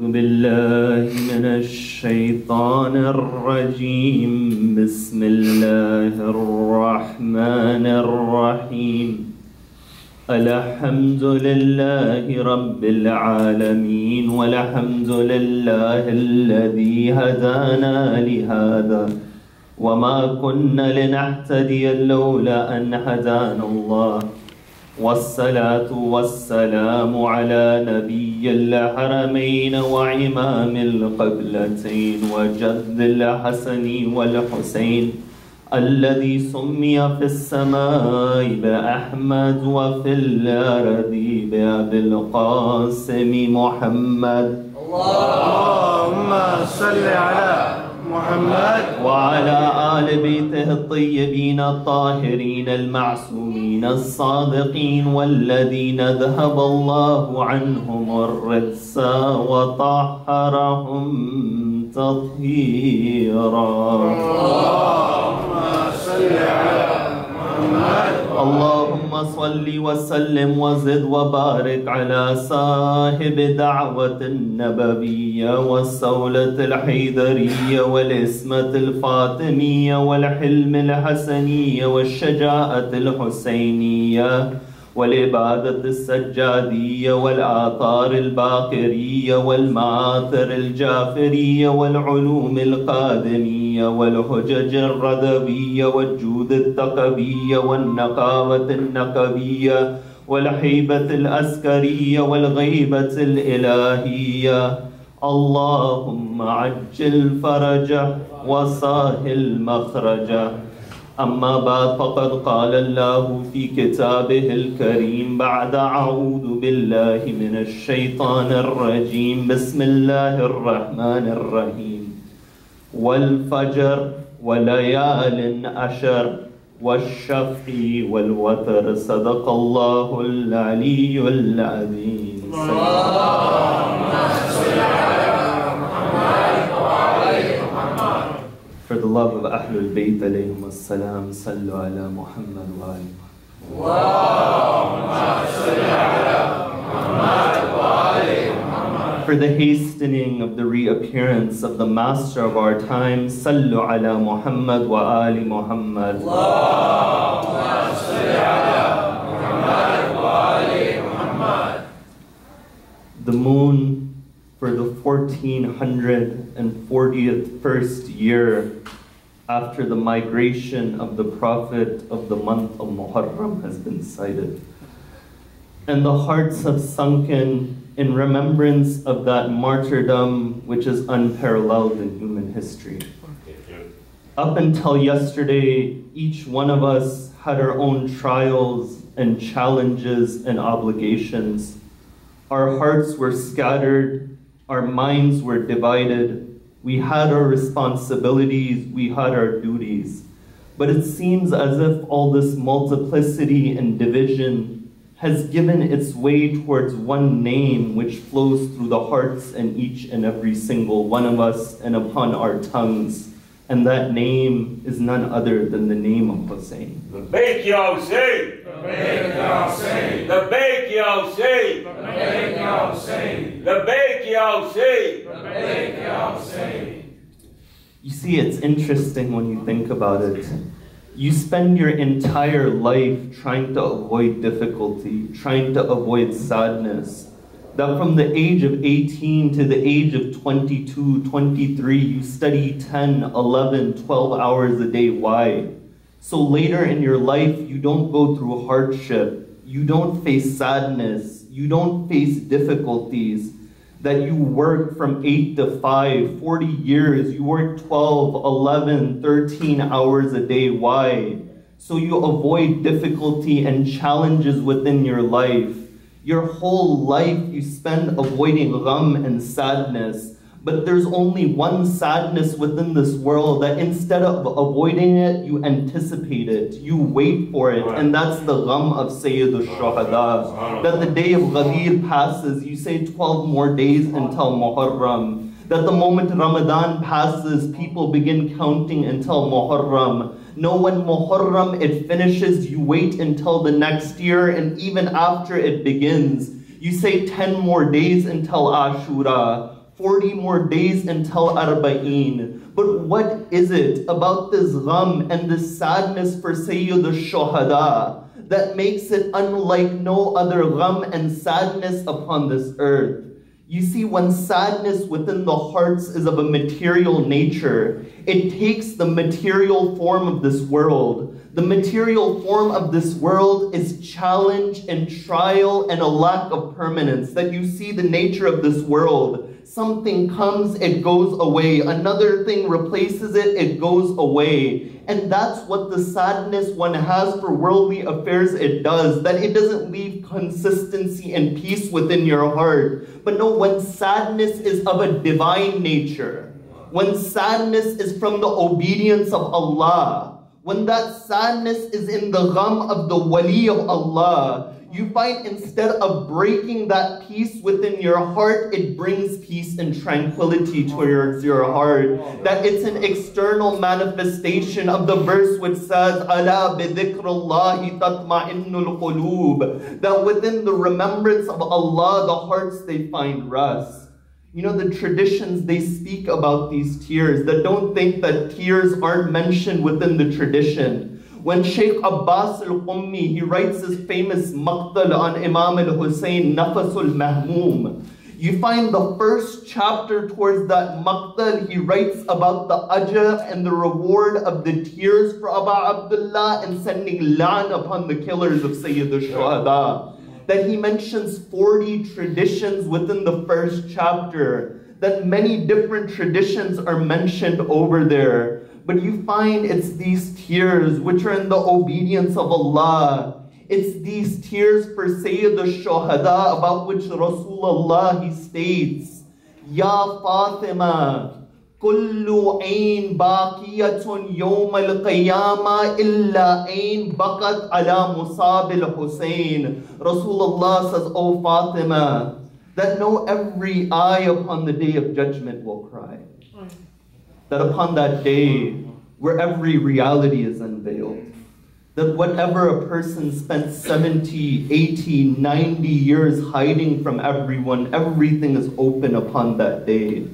أعوذ بالله من الشيطان الرجيم. بسم الله الرحمن الرحيم. الحمد لله رب العالمين والحمد لله الذي هدانا لهذا. وما كنا لنهتدي لولا أن هدانا الله. والصلاة والسلام على نبي الحرمين وعمام القبلتين وجد الحسن والحسين الذي سمي في السماء بأحمد وفي الأرض بأبي القاسم محمد. اللهم صل على محمد. وعلى آل بيته الطيبين الطاهرين المعصومين الصادقين والذين ذهب الله عنهم الرجس وطهرهم تطهيرا. صل على محمد. اللهم صل وسلم وزد وبارك على صاحب دعوة النبوية والسولة الحيدرية والإسمة الفاطمية والحلم الحسنية والشجاعة الحسينية. والعبادة السجادية والآثار الباقرية والمآثر الجافرية والعلوم القادمية والحجج الردوية والجود التقوية والنقاوة النقبية والحيبة الأسكرية والغيبة الإلهية. اللهم عجل فرجه وسهل مخرجه. أما بعد فقد قال الله في كتابه الكريم بعد أعوذ بالله من الشيطان الرجيم. بسم الله الرحمن الرحيم. والفجر وليال أشر والشفع والوتر صدق الله العلي العظيم. For the love of Ahlul Bayt alayhim as-salam, sallu ala Muhammad wa. For the hastening of the reappearance of the master of our time, sallu ala Muhammad wa ali Muhammad. The moon for the 1440th first year after the migration of the Prophet of the month of Muharram has been sighted. And the hearts have sunken in remembrance of that martyrdom which is unparalleled in human history. Up until yesterday, each one of us had our own trials and challenges and obligations. Our hearts were scattered, our minds were divided, we had our responsibilities, we had our duties. But it seems as if all this multiplicity and division has given its way towards one name which flows through the hearts and each and every single one of us and upon our tongues. And that name is none other than the name of Hussein. The Big Hussein! The Big Hussein! The Big Hussein! The Big Hussein! The Big Hussein! You see, it's interesting when you think about it. You spend your entire life trying to avoid difficulty, trying to avoid sadness, that from the age of 18 to the age of 22, 23, you study 10, 11, 12 hours a day. Why? So later in your life, you don't go through hardship, you don't face sadness, you don't face difficulties that you work from 8 to 5, 40 years, you work 12, 11, 13 hours a day. Why? So you avoid difficulty and challenges within your life. Your whole life you spend avoiding gham and sadness. But there's only one sadness within this world that instead of avoiding it, you anticipate it, you wait for it, and that's the gham of Sayyid al-Shuhada. That the day of Ghadir passes, you say 12 more days until Muharram. That the moment Ramadan passes, people begin counting until Muharram. No, when Muharram it finishes, you wait until the next year, and even after it begins, you say 10 more days until Ashura. 40 more days until Arba'een. But what is it about this gham and this sadness for Sayyid al-Shuhada that makes it unlike no other gham and sadness upon this earth? You see, when sadness within the hearts is of a material nature, it takes the material form of this world. The material form of this world is challenge and trial and a lack of permanence. That you see the nature of this world. Something comes, it goes away. Another thing replaces it, it goes away. And that's what the sadness one has for worldly affairs it does, that it doesn't leave consistency and peace within your heart. But no, when sadness is of a divine nature, when sadness is from the obedience of Allah, when that sadness is in the gham of the wali of Allah, you find instead of breaking that peace within your heart, it brings peace and tranquility towards your heart. That it's an external manifestation of the verse which says, Ala bidhikrullahi tatma'innul qulub. That within the remembrance of Allah, the hearts they find rest. You know, the traditions, they speak about these tears, that don't think that tears aren't mentioned within the tradition. When Sheikh Abbas al-Qummi, he writes his famous maqtal on Imam al-Hussein, Nafasul Mahmoom. You find the first chapter towards that maqtal, he writes about the ajr and the reward of the tears for Aba Abdullah and sending lan upon the killers of Sayyid al-Shuhada. That he mentions 40 traditions within the first chapter, that many different traditions are mentioned over there but you find it's these tears which are in the obedience of Allah. It's these tears for Sayyid al-Shuhada about which Rasulullah he states, Ya Fatima, kullu ain baqiyatun yawm al-qiyamah illa ain baqat ala musab al-Husayn. Rasulullah says, O Fatima, that no every eye upon the day of judgment will cry that upon that day, where every reality is unveiled, that whatever a person spent 70, 80, 90 years hiding from everyone, everything is open upon that day.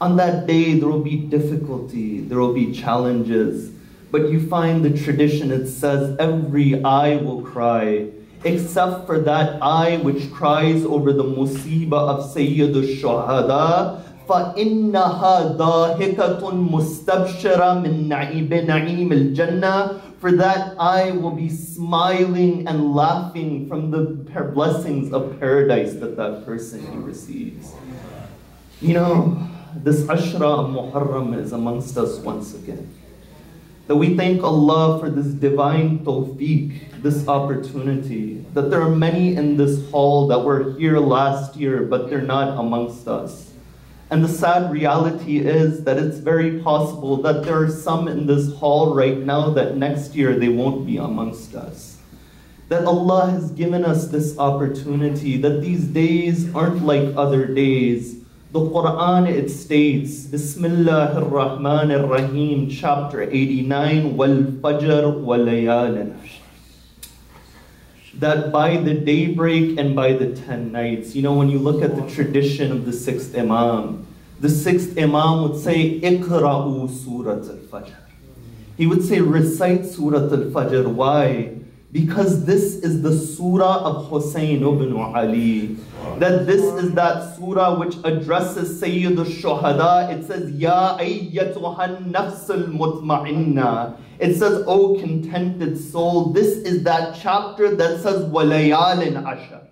On that day, there will be difficulty, there will be challenges, but you find the tradition, it says, every eye will cry, except for that eye which cries over the musibah of Sayyid al-Shuhada, فإنها ضاحكة مستبشرة من نعيم الجنة for that I will be smiling and laughing from the blessings of paradise that that person receives. You know, this Ashra of Muharram is amongst us once again. That we thank Allah for this divine tawfiq, this opportunity. That there are many in this hall that were here last year, but they're not amongst us. and the sad reality is that it's very possible that there are some in this hall right now that next year they won't be amongst us. That Allah has given us this opportunity, that these days aren't like other days. The Quran, it states, Bismillah ar-Rahman ar-Rahim, chapter 89, Wal Fajr wal Layalin that by the daybreak and by the ten nights, you know, when you look at the tradition of the sixth Imam, the sixth Imam would say, Iqra'u Surat al-Fajr. He would say, recite Surat al-Fajr. Why? Because this is the surah of Hussein ibn Ali. That this is that surah which addresses Sayyid al-Shuhada. It says, Ya ayyatuhan nafs al-mutma'inna. It says, O contented soul. This is that chapter that says, Walayalin ashar.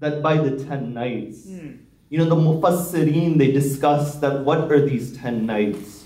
That by the ten nights. Mm. You know, the Mufassirin, they discuss that what are these ten nights?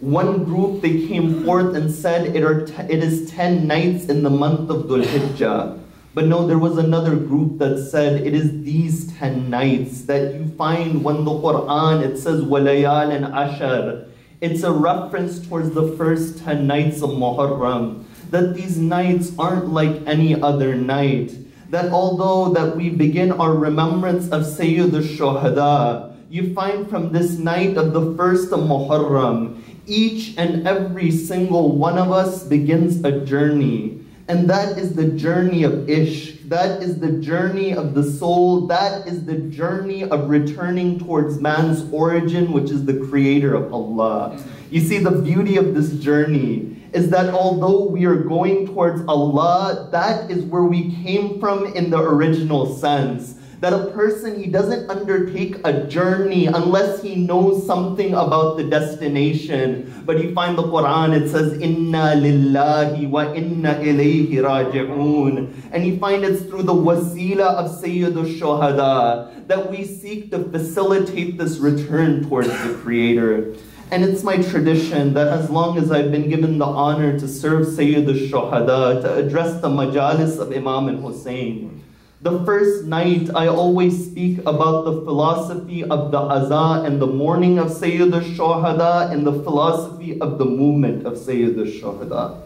One group, they came forth and said, it, are it is 10 nights in the month of Dhul Hijjah. But no, there was another group that said, it is these 10 nights that you find when the Quran, it says, Walayal and Ashar. It's a reference towards the first 10 nights of Muharram. That these nights aren't like any other night. That although that we begin our remembrance of Sayyid al-Shuhada, you find from this night of the first of Muharram, each and every single one of us begins a journey. And that is the journey of Ishq, That is the journey of the soul. That is the journey of returning towards man's origin, which is the creator of Allah. You see, the beauty of this journey is that although we are going towards Allah, that is where we came from in the original sense that a person he doesn't undertake a journey unless he knows something about the destination. But you find the quran it says inna lillahi wa inna ilayhi raji'un and you find it's through the wasila of sayyid shuhada that we seek to facilitate this return towards the creator. And it's my tradition that as long as I've been given the honor to serve Sayyid al-Shuhada, to address the majalis of Imam al-Hussein, the first night, I always speak about the philosophy of the Aza and the mourning of Sayyid al-Shuhada and the philosophy of the movement of Sayyid al-Shuhada.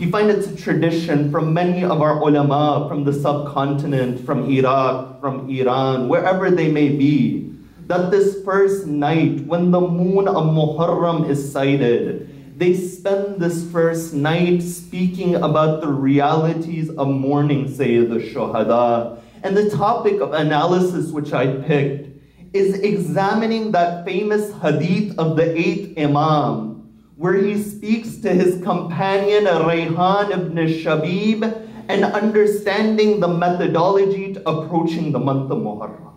You find it's a tradition from many of our ulama from the subcontinent, from Iraq, from Iran, wherever they may be, that this first night, when the moon of Muharram is sighted, they spend this first night speaking about the realities of mourning Sayyid al-Shuhada. And the topic of analysis which I picked is examining that famous hadith of the eighth Imam, where he speaks to his companion Rayyan ibn Shabib and understanding the methodology to approaching the month of Muharram.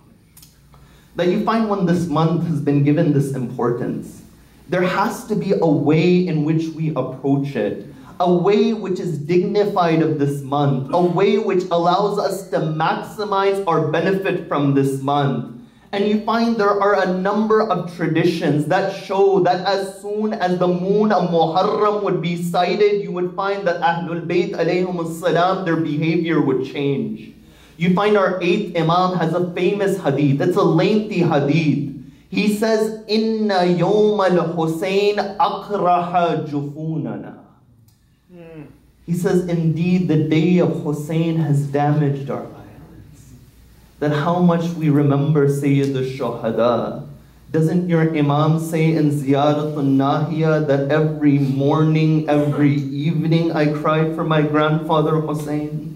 That you find when this month has been given this importance, there has to be a way in which we approach it, a way which is dignified of this month, a way which allows us to maximize our benefit from this month. And you find there are a number of traditions that show that as soon as the moon of Muharram would be sighted, you would find that Ahlul Bayt alayhim salam, their behavior would change. You find our eighth Imam has a famous hadith. It's a lengthy hadith. He says, Inna yawm al-Hussein akraha jufunana. Hmm. He says, indeed, the day of Hussein has damaged our eyelids. That how much we remember Sayyid al-Shuhada. Doesn't your Imam say in Ziyarat al-Nahiya that every morning, every evening I cried for my grandfather Hussein?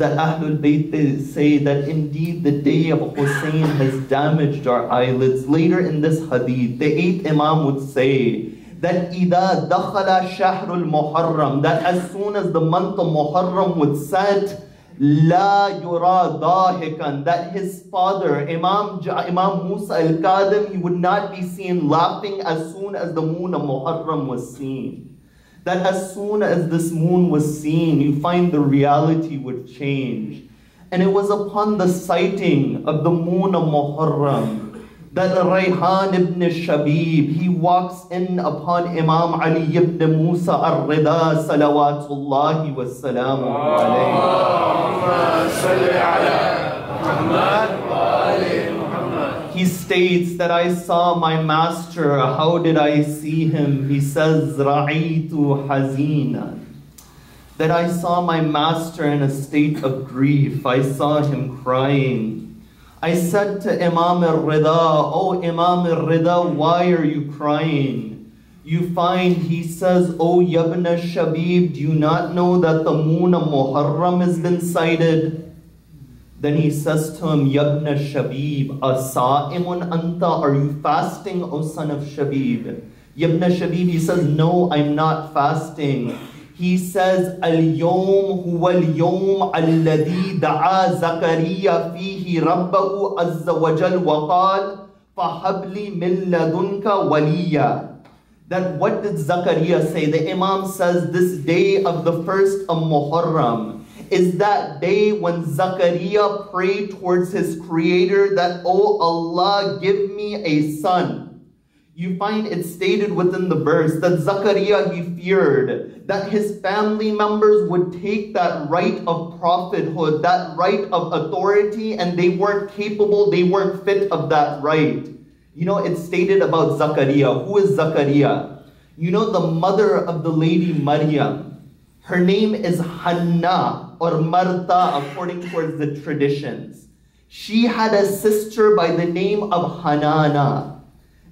that Ahlul Bayt say that indeed the day of Hussein has damaged our eyelids. Later in this hadith, the eighth Imam would say that إِذَا دَخَلَ شَهْرُ الْمُحَرَّمُ that as soon as the month of Muharram would set, لَا يُرَى ضَاحِكًا that his father, Imam, Imam Musa al-Kadhim, he would not be seen laughing as soon as the moon of Muharram was seen that as soon as this moon was seen, you find the reality would change. And it was upon the sighting of the moon of Muharram that Rayyan ibn Shabib, he walks in upon Imam Ali ibn Musa al-Rida salawatullahi wa salamu he states that I saw my master. How did I see him? He says, Ra'itu hazina. That I saw my master in a state of grief. I saw him crying. I said to Imam al-Rida, Oh Imam al-Rida, why are you crying? You find, he says, Oh Yabna Shabib, do you not know that the moon of Muharram has been sighted? Then he says to him, Yabna Shabib, Asa'imun anta, are you fasting, O son of Shabib? Yabna Shabib, he says, no, I'm not fasting. He says, Al-yawm huwa al-yawm alladhi da'a Zakariya fihi rabbahu azza wa jal wa qal, fahabli min ladunka waliya. That what did Zakaria say? The Imam says this day of the first of Muharram, is that day when Zachariah prayed towards his creator that, Oh Allah, give me a son. You find it stated within the verse that Zachariah, he feared that his family members would take that right of prophethood, that right of authority, and they weren't capable, they weren't fit of that right. You know, it's stated about Zachariah. Who is Zachariah? You know, the mother of the lady Maryam. Her name is Hannah or Marta according towards the traditions. She had a sister by the name of Hanana.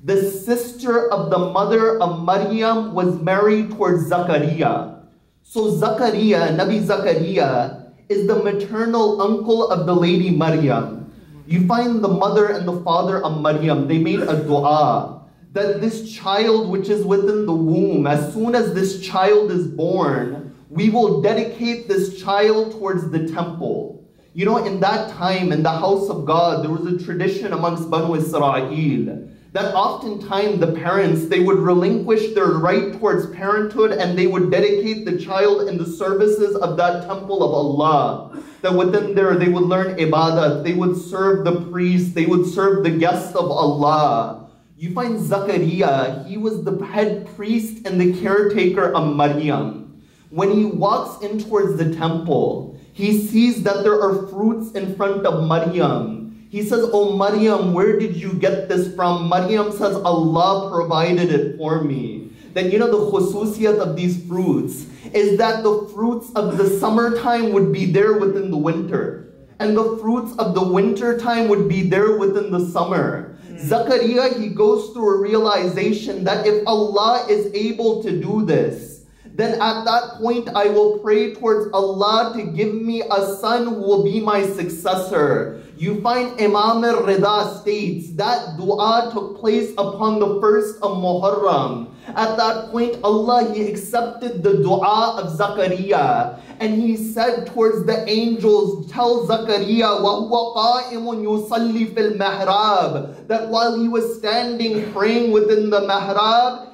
The sister of the mother of Maryam was married towards Zachariah. So Zachariah, Nabi Zachariah, is the maternal uncle of the lady Maryam. You find the mother and the father of Maryam, they made a dua that this child which is within the womb, as soon as this child is born, we will dedicate this child towards the temple. You know, in that time, in the house of God, there was a tradition amongst Banu Israel that oftentimes the parents they would relinquish their right towards parenthood and they would dedicate the child in the services of that temple of Allah. That within there they would learn ibadah they would serve the priest. They would serve the guests of Allah. You find Zakaria he was the head priest and the caretaker of Maryam when he walks in towards the temple he sees that there are fruits in front of Maryam he says, Oh Maryam, where did you get this from? Maryam says, Allah provided it for me. Then you know the khususiyat of these fruits is that the fruits of the summertime would be there within the winter. And the fruits of the winter time would be there within the summer. Zakaria, he goes through a realization that if Allah is able to do this, then at that point I will pray towards Allah to give me a son who will be my successor. You find Imam al-Rida states that dua took place upon the first of Muharram. At that point, Allah, He accepted the dua of Zakaria. And He said towards the angels, tell Zakaria, وَهُوَ قَائِمٌ يُصَلِّي فِي الْمَحْرَابِ That while he was standing praying within the mihrab,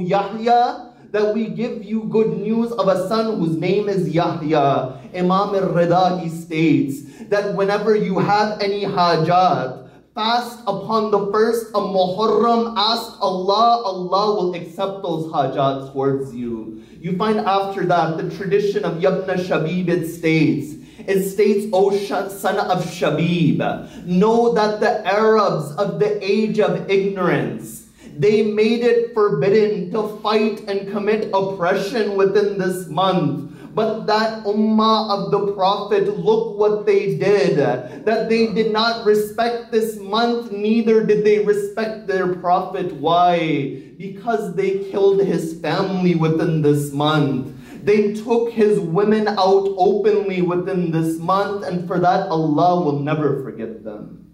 Yahya that we give you good news of a son whose name is Yahya. Imam al-Rida, he states that whenever you have any hajat, fast upon the first of Muharram, ask Allah, Allah will accept those hajat towards you. You find after that the tradition of Yabna Shabib, it states it states, O son of Shabib, know that the Arabs of the age of ignorance, they made it forbidden to fight and commit oppression within this month. But that ummah of the Prophet, look what they did. That they did not respect this month, neither did they respect their Prophet. Why? Because they killed his family within this month. They took his women out openly within this month, and for that, Allah will never forgive them.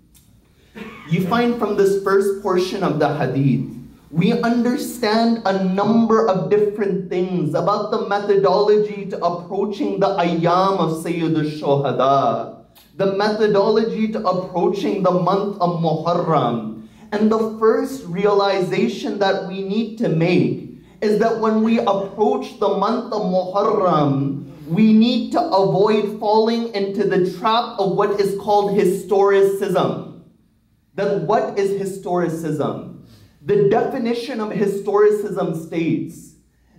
You find from this first portion of the hadith, we understand a number of different things about the methodology to approaching the ayam of Sayyid al-Shuhada, the methodology to approaching the month of Muharram. And the first realization that we need to make is that when we approach the month of Muharram, we need to avoid falling into the trap of what is called historicism. Then what is historicism? The definition of historicism states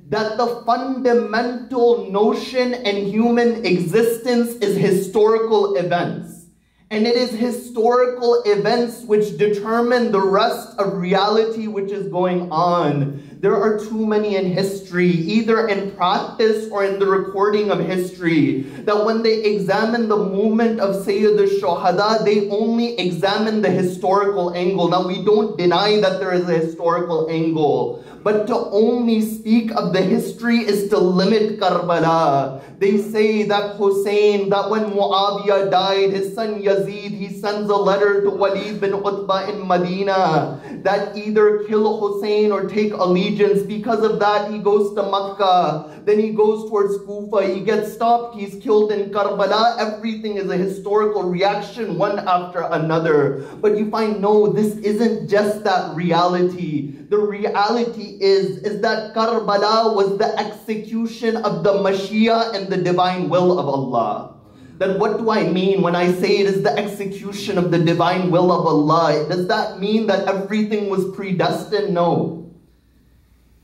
that the fundamental notion in human existence is historical events. And it is historical events which determine the rest of reality which is going on. There are too many in history, either in practice or in the recording of history, that when they examine the movement of Sayyid al-Shuhada, they only examine the historical angle. Now, we don't deny that there is a historical angle, but to only speak of the history is to limit Karbala. They say that Hussein, that when Muawiyah died, his son Yazid, he sends a letter to Walid bin Utbah in Medina that either kill Hussein or take Because of that, he goes to Makkah. Then he goes towards Kufa. He gets stopped. He's killed in Karbala. Everything is a historical reaction, one after another. But you find, no, this isn't just that reality. The reality is, is that Karbala was the execution of the Mashiach and the divine will of Allah. Then what do I mean when I say it is the execution of the divine will of Allah? Does that mean that everything was predestined? No.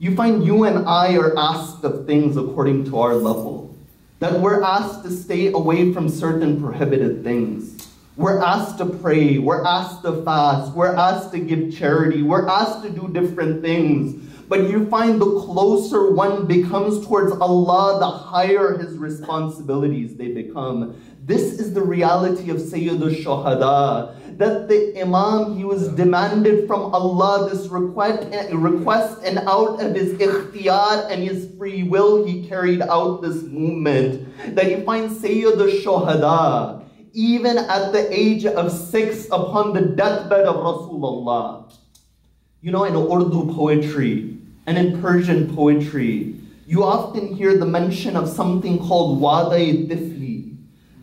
You find you and I are asked of things according to our level. That we're asked to stay away from certain prohibited things. We're asked to pray. We're asked to fast. We're asked to give charity. We're asked to do different things. But you find the closer one becomes towards Allah, the higher his responsibilities they become. This is the reality of Sayyid al-Shuhada. That the Imam, he was demanded from Allah this request, request and out of his ikhtiyar and his free will, he carried out this movement. That you find Sayyid al-Shuhada, even at the age of six upon the deathbed of Rasulullah. You know, in Urdu poetry and in Persian poetry, you often hear the mention of something called wada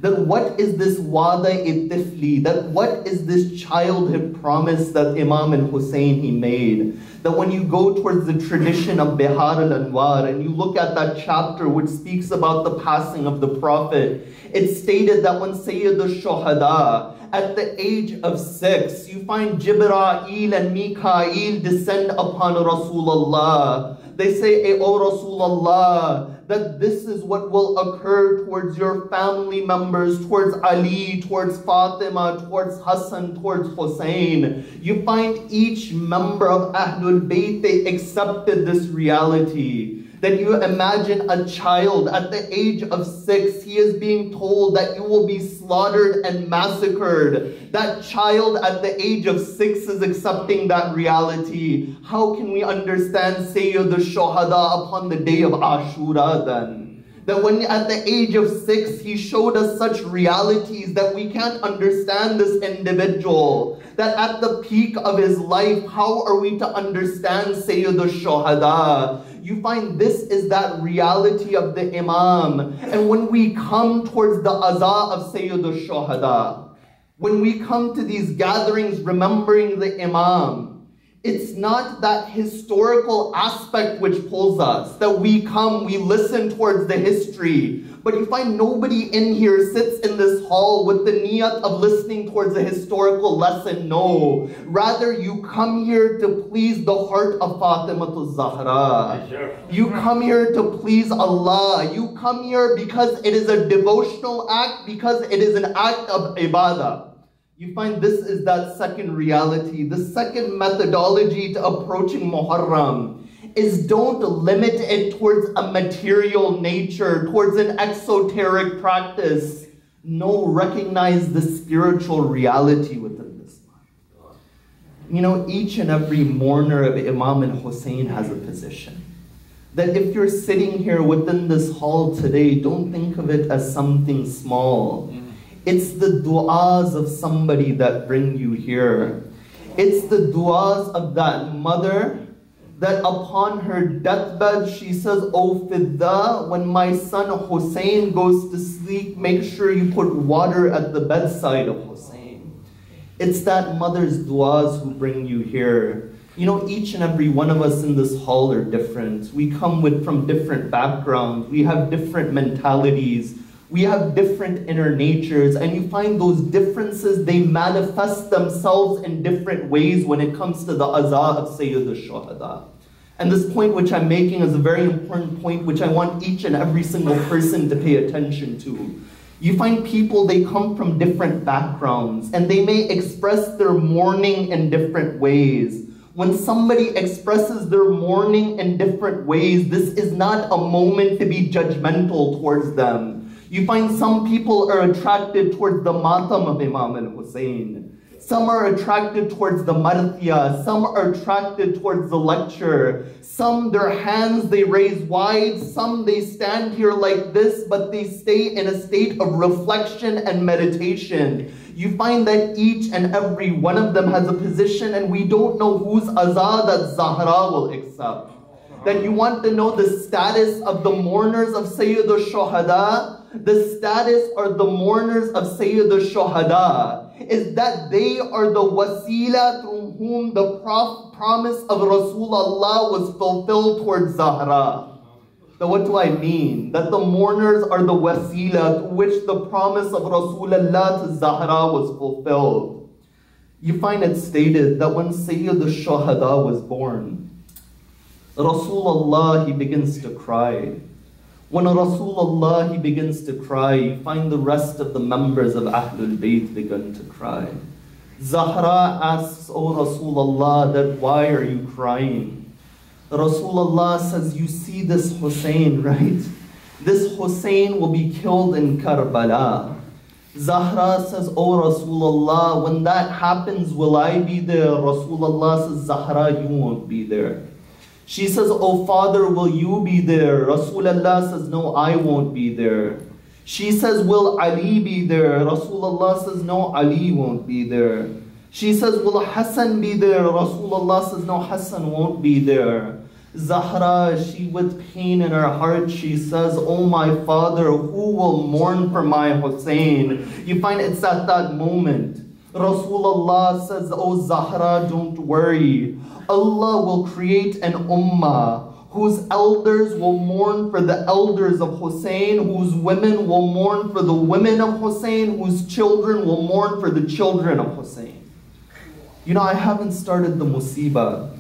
That what is this wada tifli? That what is this childhood promise that Imam and Hussein he made? That when you go towards the tradition of Bihar al-Anwar and you look at that chapter which speaks about the passing of the Prophet, it stated that when Sayyid al-Shuhada, at the age of six, you find Jibreel and Mika'il descend upon Rasulullah they say, O Rasulullah, that this is what will occur towards your family members, towards Ali, towards Fatima, towards Hassan, towards Hussein. You find each member of Ahlul Bayt, they accepted this reality. Then you imagine a child at the age of six, he is being told that you will be slaughtered and massacred. That child at the age of six is accepting that reality. How can we understand Sayyid al-Shuhada upon the day of Ashura then? That when at the age of six, he showed us such realities that we can't understand this individual. That at the peak of his life, how are we to understand Sayyid al-Shuhada? you find this is that reality of the Imam. And when we come towards the Azah of Sayyid al-Shuhada, when we come to these gatherings remembering the Imam, it's not that historical aspect which pulls us, that we come, we listen towards the history, but you find nobody in here sits in this hall with the niyat of listening towards a historical lesson. No. Rather, you come here to please the heart of Fatima Zahra. You come here to please Allah. You come here because it is a devotional act, because it is an act of ibadah. You find this is that second reality, the second methodology to approaching Muharram is don't limit it towards a material nature, towards an exoteric practice. No, recognize the spiritual reality within this. You know, each and every mourner of Imam and Hussein has a position. That if you're sitting here within this hall today, don't think of it as something small. It's the du'as of somebody that bring you here. It's the du'as of that mother that upon her deathbed she says, O Fidda, when my son Hussein goes to sleep, make sure you put water at the bedside of Hussein. It's that mother's du'as who bring you here. You know, each and every one of us in this hall are different. We come with from different backgrounds. We have different mentalities. We have different inner natures, and you find those differences, they manifest themselves in different ways when it comes to the azah of Sayyid al-Shuhada. And this point which I'm making is a very important point which I want each and every single person to pay attention to. You find people, they come from different backgrounds, and they may express their mourning in different ways when somebody expresses their mourning in different ways, this is not a moment to be judgmental towards them. You find some people are attracted towards the matam of Imam al-Hussein. Some are attracted towards the marthia. Some are attracted towards the lecture. Some, their hands they raise wide. Some, they stand here like this, but they stay in a state of reflection and meditation. You find that each and every one of them has a position and we don't know whose azah that Zahra will accept. That you want to know the status of the mourners of Sayyid al-Shuhada the status or the mourners of Sayyid al-Shuhada is that they are the wasila through whom the promise of Rasulullah was fulfilled towards Zahra. So what do I mean? That the mourners are the wasila to which the promise of Rasulullah to Zahra was fulfilled. You find it stated that when Sayyid al-Shuhada was born, Rasulullah, he begins to cry. When Rasulullah he begins to cry, you find the rest of the members of Ahlul Bayt begin to cry. Zahra asks, O Rasulullah, that why are you crying? Rasulullah says, you see this Hussein, right? This Hussein will be killed in Karbala. Zahra says, Oh Rasulullah, when that happens, will I be there? Rasulullah says, Zahra, you won't be there. She says, Oh father, will you be there? Rasulullah says, No, I won't be there. She says, Will Ali be there? Rasulullah says, No, Ali won't be there. She says, Will Hassan be there? Rasulullah says, No, Hassan won't be there. Zahra, she with pain in her heart, she says, Oh my father, who will mourn for my Hussein? You find it's at that moment. Rasulullah says, Oh Zahra, don't worry. Allah will create an ummah whose elders will mourn for the elders of Hussein, whose women will mourn for the women of Hussein, whose children will mourn for the children of Hussein. You know, I haven't started the musibah.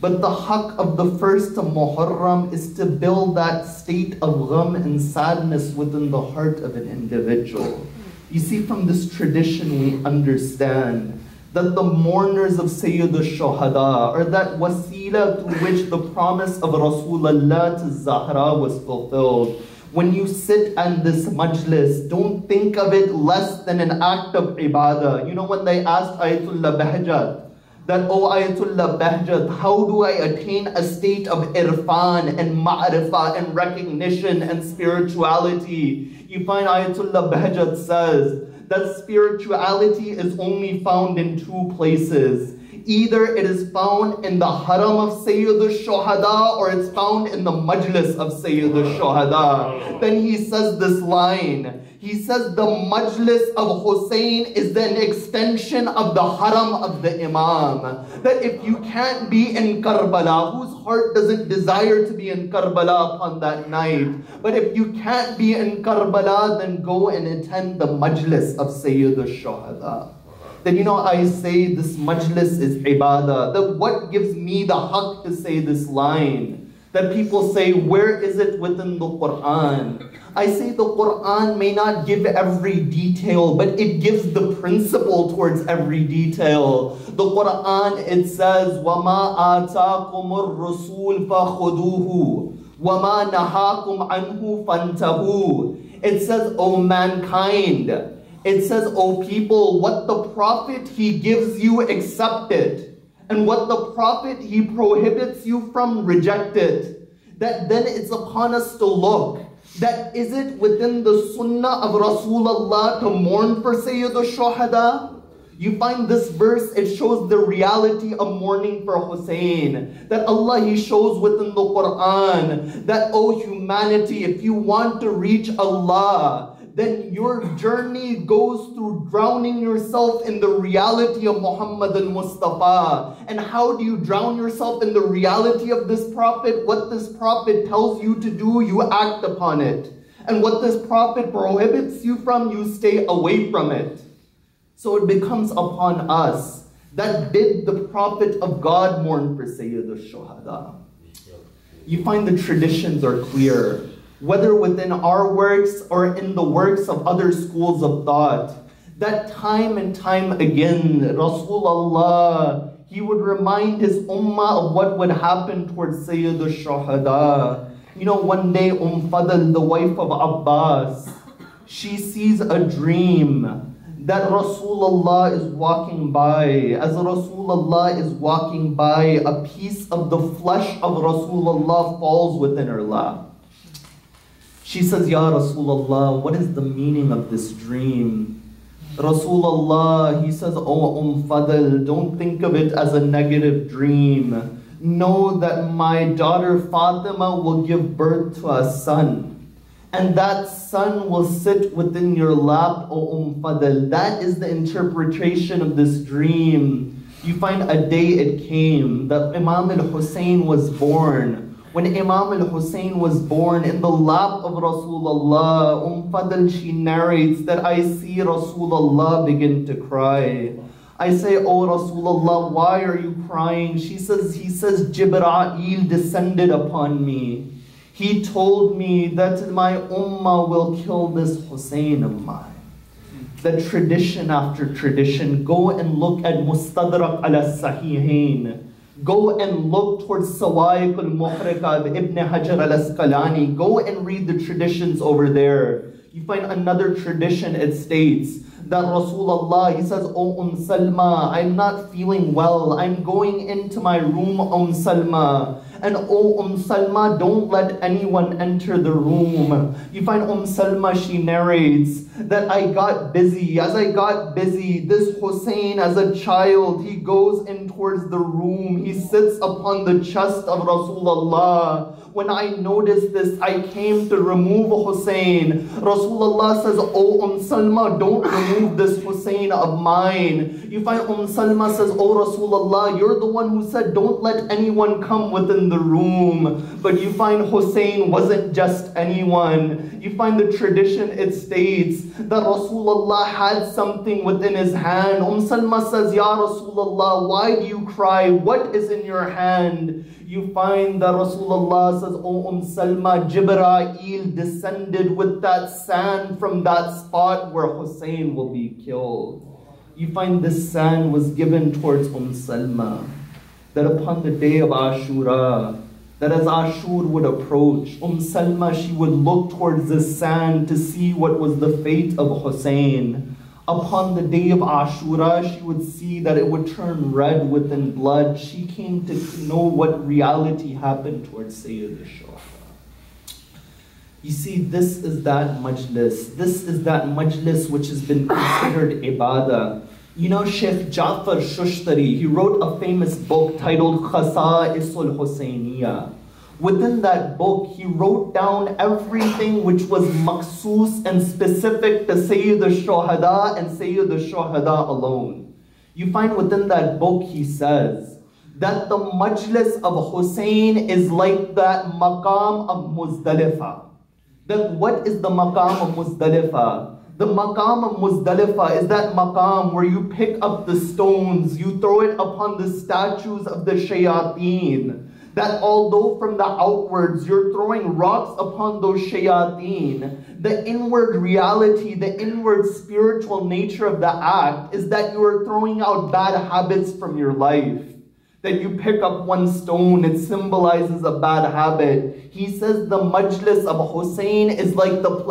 But the haqq of the first Muharram is to build that state of gham and sadness within the heart of an individual. You see, from this tradition, we understand that the mourners of Sayyid al-Shuhada, or that wasila through which the promise of Rasulullah to Zahra was fulfilled. When you sit on this majlis, don't think of it less than an act of ibadah. You know, when they asked Ayatollah Bahjat, that, oh Ayatollah Bahjat, how do I attain a state of irfan and ma'rifah and recognition and spirituality? You find Ayatollah Bahjat says that spirituality is only found in two places. Either it is found in the haram of Sayyid al-Shuhada or it's found in the majlis of Sayyid al-Shuhada. Then he says this line. He says the majlis of Hussein is an extension of the haram of the Imam. That if you can't be in Karbala, whose heart doesn't desire to be in Karbala upon that night? But if you can't be in Karbala, then go and attend the majlis of Sayyid al-Shuhada then you know I say this majlis is ibadah. That what gives me the haqq to say this line? That people say, where is it within the Quran? I say the Quran may not give every detail, but it gives the principle towards every detail. The Quran, it says, وَمَا آتَاكُمُ الرُّسُولُ فَخُذُوهُ وَمَا نَهَاكُمْ عَنْهُ فَانْتَهُوا It says, O mankind, it says, O people, what the prophet he gives you, accept it. And what the prophet he prohibits you from, reject it. That then it's upon us to look. that is it within the sunnah of Rasulullah to mourn for Sayyid al-Shuhada? You find this verse, it shows the reality of mourning for Hussein. That Allah, He shows within the Quran that, oh humanity, if you want to reach Allah, then your journey goes through drowning yourself in the reality of Muhammad al Mustafa. And how do you drown yourself in the reality of this prophet? What this prophet tells you to do, you act upon it. And what this prophet prohibits you from, you stay away from it. So it becomes upon us that did the prophet of God mourn for Sayyid al-Shuhada. You find the traditions are clear whether within our works or in the works of other schools of thought, that time and time again, Rasulullah, he would remind his ummah of what would happen towards Sayyid al-Shuhada. You know, one day Umm Fadl, the wife of Abbas, she sees a dream that Rasulullah is walking by. As Rasulullah is walking by, a piece of the flesh of Rasulullah falls within her lap. She says, Ya Rasulullah, what is the meaning of this dream? Rasulullah, he says, Oh Umm Fadl, don't think of it as a negative dream. Know that my daughter Fatima will give birth to a son. And that son will sit within your lap, O Umm Fadl. That is the interpretation of this dream. You find a day it came that Imam al-Hussein was born. When Imam al-Hussein was born in the lap of Rasulullah, Umm Fadl, she narrates that I see Rasulullah begin to cry. I say, Oh Rasulullah, why are you crying? She says, he says, Jibra'il descended upon me. He told me that my ummah will kill this Hussein of mine. The tradition after tradition, go and look at Mustadrak al-Sahihain. Go and look towards Sawa'iq al-Muhrika of Ibn Hajar al-Asqalani. Go and read the traditions over there. You find another tradition, it states that Rasulullah, he says, O Umm Salma, I'm not feeling well. I'm going into my room, Umm Salma. And O Umm Salma, don't let anyone enter the room. You find Umm Salma, she narrates that I got busy. As I got busy, this Hussein, as a child, he goes in towards the room. He sits upon the chest of Rasulullah. When I noticed this, I came to remove Hussein. Rasulullah says, Oh Umm Salma, don't remove this Hussein of mine. You find Umm Salma says, Oh Rasulullah, you're the one who said, Don't let anyone come within the room. But you find Hussein wasn't just anyone. You find the tradition, it states that Rasulullah had something within his hand. Umm Salma says, Ya Rasulullah, why do you cry? What is in your hand? You find that Rasulullah says, O Umm Salma, Jibreel descended with that sand from that spot where Hussein will be killed. You find this sand was given towards Umm Salma. That upon the day of Ashura, that as Ashur would approach, Umm Salma, she would look towards the sand to see what was the fate of Hussein. Upon the day of Ashura, she would see that it would turn red within blood. She came to know what reality happened towards Sayyid al You see, this is that majlis. This is that majlis which has been considered ibadah. You know, Sheikh Jafar Shushtari, he wrote a famous book titled Khasa'isul Husseiniya. Within that book, he wrote down everything which was maksus and specific to Sayyid al-Shuhada and Sayyid al-Shuhada alone. You find within that book, he says, that the majlis of Hussein is like that maqam of Muzdalifah. That what is the maqam of Muzdalifah? The maqam of Muzdalifah is that maqam where you pick up the stones, you throw it upon the statues of the shayateen. That although from the outwards you're throwing rocks upon those shayateen, the inward reality, the inward spiritual nature of the act is that you are throwing out bad habits from your life that you pick up one stone, it symbolizes a bad habit. He says the majlis of Hussein is like the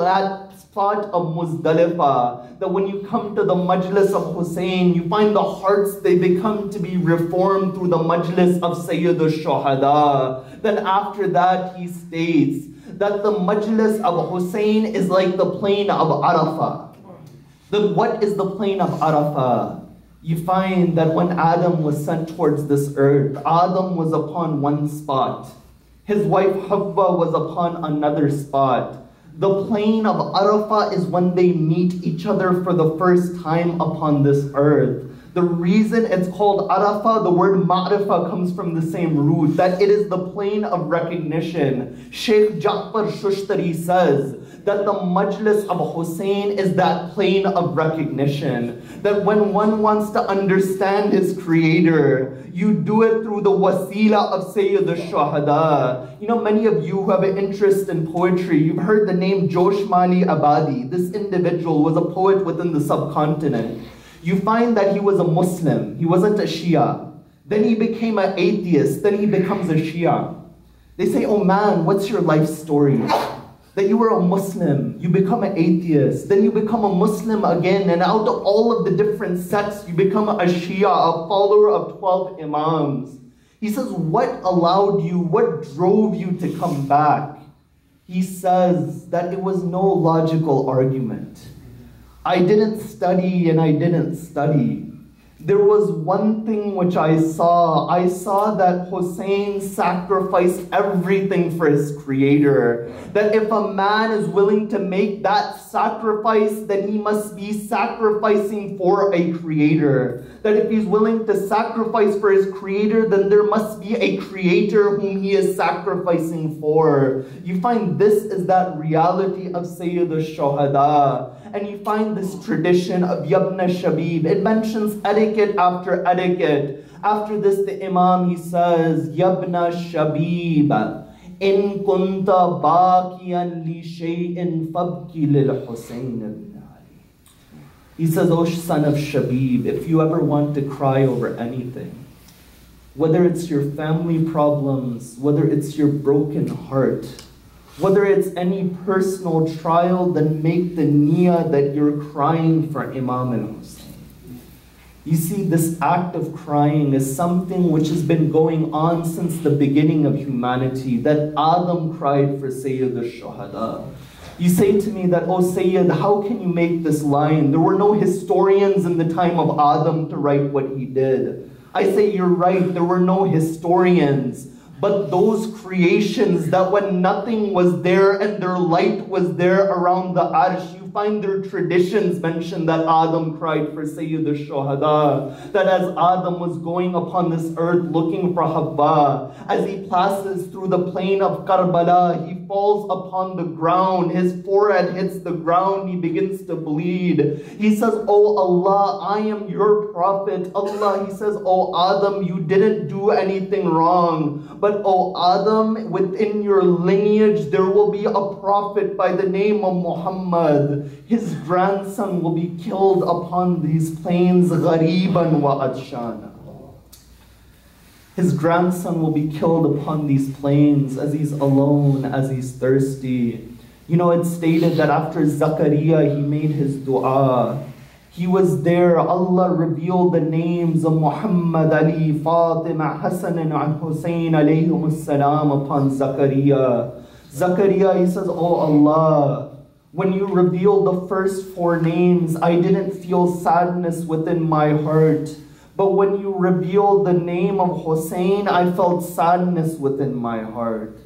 spot of Muzdalifah. That when you come to the majlis of Hussein, you find the hearts, they become to be reformed through the majlis of Sayyid al-Shuhada. Then after that, he states that the majlis of Hussein is like the plain of Arafah. Then what is the plain of Arafah? you find that when Adam was sent towards this earth, Adam was upon one spot. His wife Havva was upon another spot. The plain of Arafah is when they meet each other for the first time upon this earth. The reason it's called Arafah, the word Ma'rifah comes from the same root, that it is the plane of recognition. Sheikh Ja'far Shushtari says that the majlis of Hussein is that plane of recognition. That when one wants to understand his creator, you do it through the wasila of Sayyid al-Shuhada. You know, many of you who have an interest in poetry, you've heard the name Josh Malihabadi. This individual was a poet within the subcontinent you find that he was a Muslim. He wasn't a Shia. Then he became an atheist. Then he becomes a Shia. They say, oh man, what's your life story? That you were a Muslim, you become an atheist, then you become a Muslim again, and out of all of the different sects, you become a Shia, a follower of 12 Imams. He says, what allowed you, what drove you to come back? He says that it was no logical argument. I didn't study and I didn't study. There was one thing which I saw. I saw that Hussein sacrificed everything for his creator. That if a man is willing to make that sacrifice, then he must be sacrificing for a creator. That if he's willing to sacrifice for his creator, then there must be a creator whom he is sacrificing for. You find this is that reality of Sayyid al-Shuhada and you find this tradition of Yabna Shabib. It mentions etiquette after etiquette. After this, the Imam, he says, Yabna Shabib, in kunta bakiyan li shay'in fabki lil Husayn He says, O son of Shabib, if you ever want to cry over anything, whether it's your family problems, whether it's your broken heart, Whether it's any personal trial, then make the niyyah that you're crying for Imam al Hussein. You see, this act of crying is something which has been going on since the beginning of humanity, that Adam cried for Sayyid al-Shuhada. You say to me that, oh Sayyid, how can you make this line? There were no historians in the time of Adam to write what he did. I say you're right, there were no historians. But those creations that when nothing was there and their light was there around the arsh, you find their traditions mention that Adam cried for Sayyid al-Shuhada, that as Adam was going upon this earth looking for Habba, as he passes through the plain of Karbala, he falls upon the ground, his forehead hits the ground, he begins to bleed. He says, Oh Allah, I am your prophet. Allah, he says, Oh Adam, you didn't do anything wrong. But oh Adam, within your lineage, there will be a prophet by the name of Muhammad his grandson will be killed upon these plains, ghariban wa adshana. His grandson will be killed upon these plains as he's alone, as he's thirsty. You know, it's stated that after Zakaria, he made his dua. He was there, Allah revealed the names of Muhammad, Ali, Fatima, Hassan, and Hussein salam upon Zakaria. Zakaria, he says, Oh Allah, when you revealed the first four names, I didn't feel sadness within my heart. But when you revealed the name of Hussein, I felt sadness within my heart.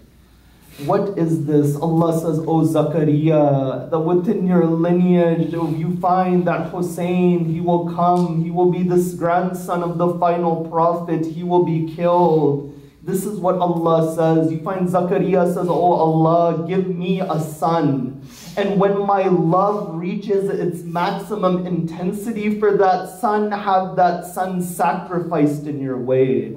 What is this? Allah says, O Zakaria, that within your lineage oh, you find that Hussein, he will come, he will be this grandson of the final prophet, he will be killed. This is what Allah says. You find Zakaria says, Oh Allah, give me a son. And when my love reaches its maximum intensity for that son, have that son sacrificed in your way.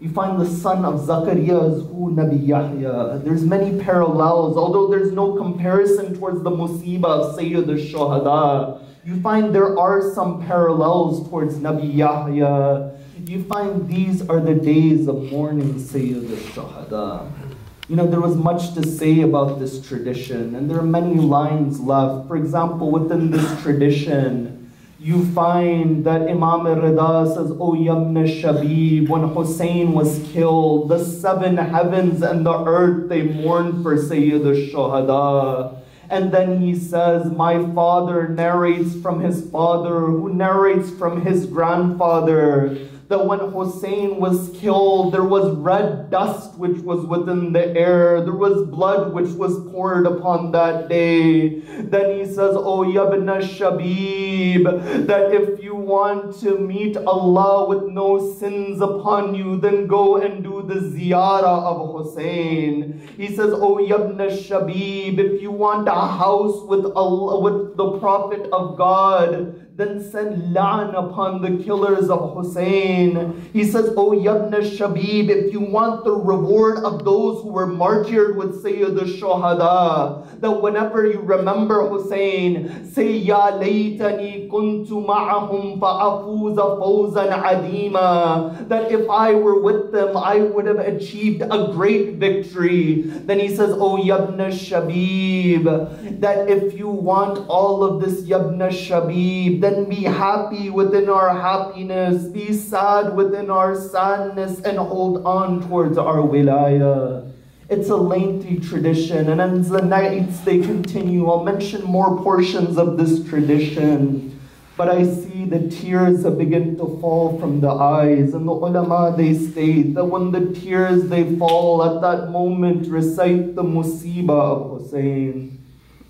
You find the son of Zakaria is who Nabi Yahya. There's many parallels, although there's no comparison towards the musibah of Sayyid al-Shuhada. You find there are some parallels towards Nabi Yahya you find these are the days of mourning Sayyid al-Shuhada. You know, there was much to say about this tradition, and there are many lines left. For example, within this tradition, you find that Imam al-Rida says, O Yabna Shabib, when Hussein was killed, the seven heavens and the earth, they mourned for Sayyid al-Shuhada. And then he says, My father narrates from his father, who narrates from his grandfather that when Hussein was killed, there was red dust which was within the air. There was blood which was poured upon that day. Then he says, O Yabna Shabib, that if you want to meet Allah with no sins upon you, then go and do the ziyarah of Hussein. He says, O Yabna Shabib, if you want a house with Allah, with the Prophet of God, then send la'an upon the killers of Hussein. He says, O Yabna Shabib, if you want the reward of those who were martyred with Sayyid al-Shuhada, that whenever you remember Hussein, say, Ya laytani kuntu ma'ahum fa'afuza fawzan adima, that if I were with them, I would have achieved a great victory. Then he says, O Yabna Shabib, that if you want all of this Yabna Shabib, then be happy within our happiness, be sad within our sadness, and hold on towards our wilayah. It's a lengthy tradition, and as the nights they continue, I'll mention more portions of this tradition. But I see the tears that begin to fall from the eyes, and the ulama they state that when the tears they fall at that moment, recite the musibah of Hussein.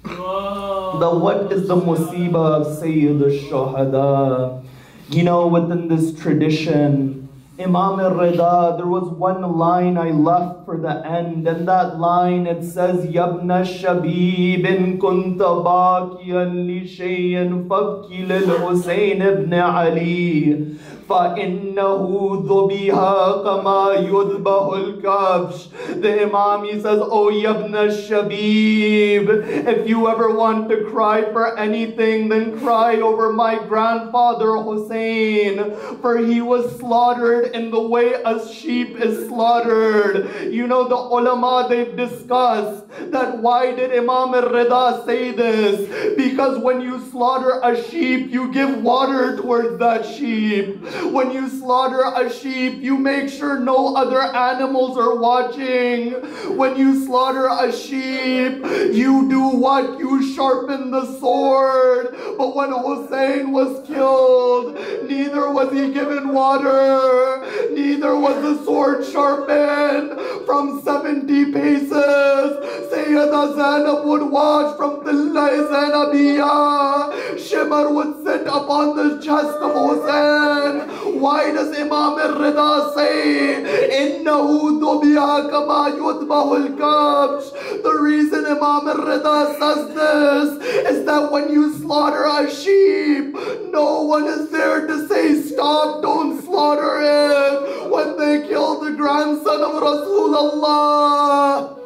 The what is the musibah of Sayyid al-Shuhada? You know, within this tradition, Imam al-Rida, there was one line I left for the end, and that line it says, Yabna Shabib in kunta bakiyan li shayin fabki lil Hussein ibn Ali. فإنه ذبيها كما يذبح الكبش. The Imam he says, Oh Yabna Shabib, if you ever want to cry for anything, then cry over my grandfather Hussein, for he was slaughtered in the way a sheep is slaughtered. You know, the ulama they've discussed that why did Imam al-Rida say this? Because when you slaughter a sheep, you give water towards that sheep. When you slaughter a sheep, you make sure no other animals are watching. When you slaughter a sheep, you do what? You sharpen the sword. But when Hussein was killed, neither was he given water, neither was the sword sharpened from 70 paces. Sayyida Zainab would watch from the Zainabiyah. Shimmer would sit upon the chest of Hussein. Why does Imam al-Rida say, إِنَّهُ ذُبِيَا كَمَا يُذْبَهُ الْكَبْشِ The reason Imam al-Rida says this is that when you slaughter a sheep, no one is there to say, stop, don't slaughter it. When they killed the grandson of Rasulullah,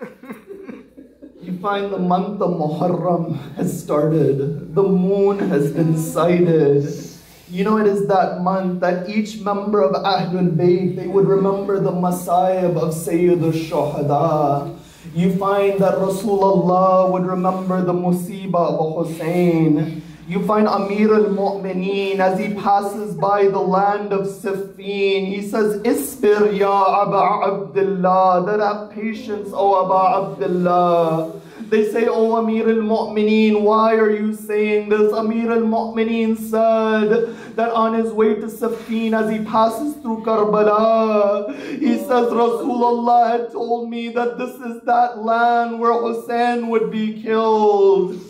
you find the month of Muharram has started. The moon has been sighted. You know, it is that month that each member of Ahlul Bayt, they would remember the Masayib of Sayyid al-Shuhada. You find that Rasulullah would remember the Musibah of Hussein. You find Amir al-Mu'mineen as he passes by the land of Siffin. He says, Isbir ya Aba Abdullah. That have patience, O Aba Abdullah. They say, Oh Amir al-Mu'mineen, why are you saying this? Amir al-Mu'mineen said that on his way to Siffin as he passes through Karbala, he says, Rasulullah had told me that this is that land where Hussein would be killed.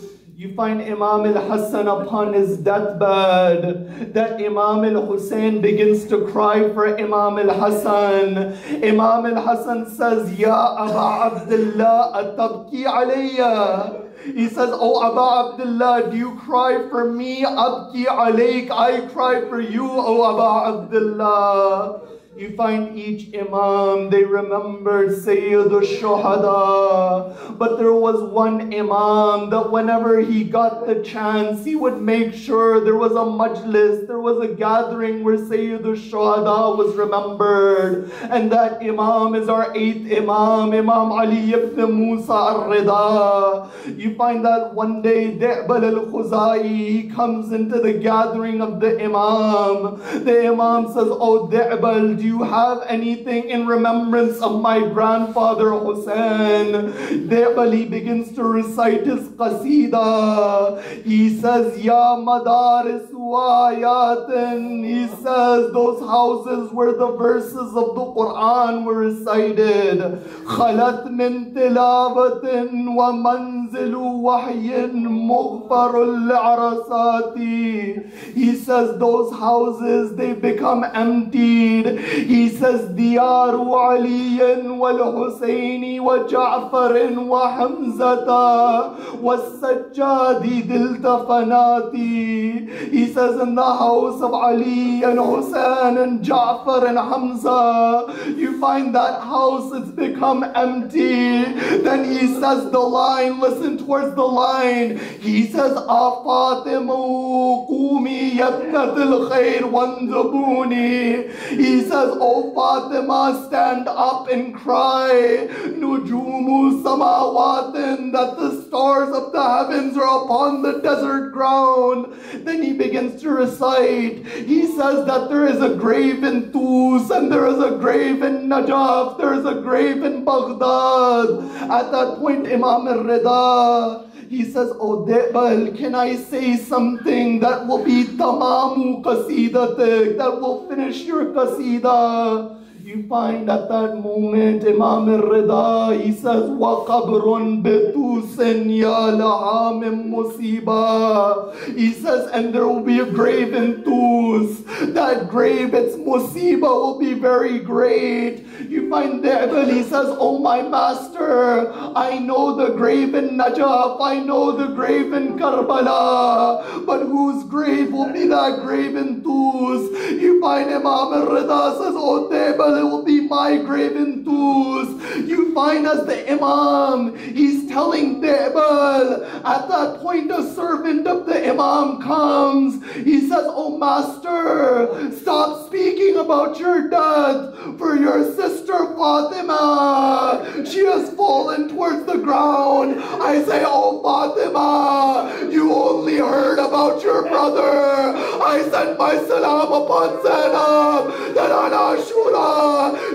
You find Imam al-Hassan upon his deathbed, that Imam al-Hussein begins to cry for Imam al-Hassan. Imam al-Hassan says, Ya Aba Abdullah, atabki alayya. He says, Oh Aba Abdullah, do you cry for me? Abki alayk, I cry for you, O Aba Abdullah. You find each Imam, they remembered Sayyid al-Shuhada. But there was one Imam that whenever he got the chance, he would make sure there was a majlis, there was a gathering where Sayyid al-Shuhada was remembered. And that Imam is our eighth Imam, Imam Ali ibn Musa al-Rida. You find that one day Di'bal al-Khuzai, he comes into the gathering of the Imam. The Imam says, Oh Di'bal, do you have anything in remembrance of my grandfather Hussein? There begins to recite his qasida. He says, Ya madaris wa. He says, those houses where the verses of the Quran were recited. Khalat min tilawatin wa manzilu wahyin mughfarul arasati. He says, those houses, they become emptied. He says, Diyaru Aliyan wal Husayni wa Ja'farin wa Hamzata wa Sajjadi Diltafanati. He says, in the house of Ali and Hussein and Ja'far and Hamza, you find that house, it's become empty. Then he says the line, listen towards the line. He says, Afatimu qumi yabnatil khair wandabuni. He says, Oh Fatima, stand up and cry. Nujumu samawatin, that the stars of the heavens are upon the desert ground. Then he begins to recite. He says that there is a grave in Tus and there is a grave in Najaf, there is a grave in Baghdad. At that point, Imam al-Rida, he says, Oh Debal, can I say something that will be tamamu qasidatik, that will finish your qasida? You find at that moment Imam al-Rida, he says, وَقَبْرٌ بِتُوسٍ يَا لَهَا مِن مُصِيبَةٍ He says, and there will be a grave in Tus. That grave, its musiba will be very great. You find there, he says, Oh my master, I know the grave in Najaf, I know the grave in Karbala, but whose grave will be that grave in Tus? You find Imam al-Rida says, Oh Tebal, it will be my grave in Tus. You find us the Imam, he's telling the Tebal, at that point a servant of the Imam comes. He says, Oh master, stop speaking about your death, for your sister Fatima, she has fallen towards the ground. I say, Oh Fatima, you only heard about your brother. I send my salam upon Zainab that on Ashura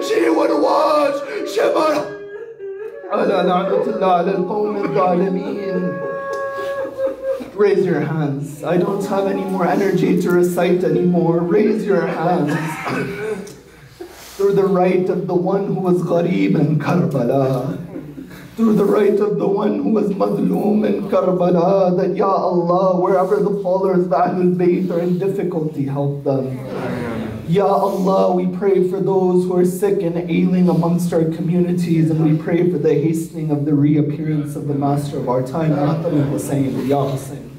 she would watch Shimmer. على لعنة الله على القوم الظالمين Raise your hands. I don't have any more energy to recite anymore. Raise your hands. Through the right of the one who was gharib in Karbala. Through the right of the one who was madloom in Karbala. That Ya Allah, wherever the followers of Ahlul Bayt are in difficulty, help them. Ya Allah, we pray for those who are sick and ailing amongst our communities, and we pray for the hastening of the reappearance of the master of our time, Atam Hussein, Ya Hussein.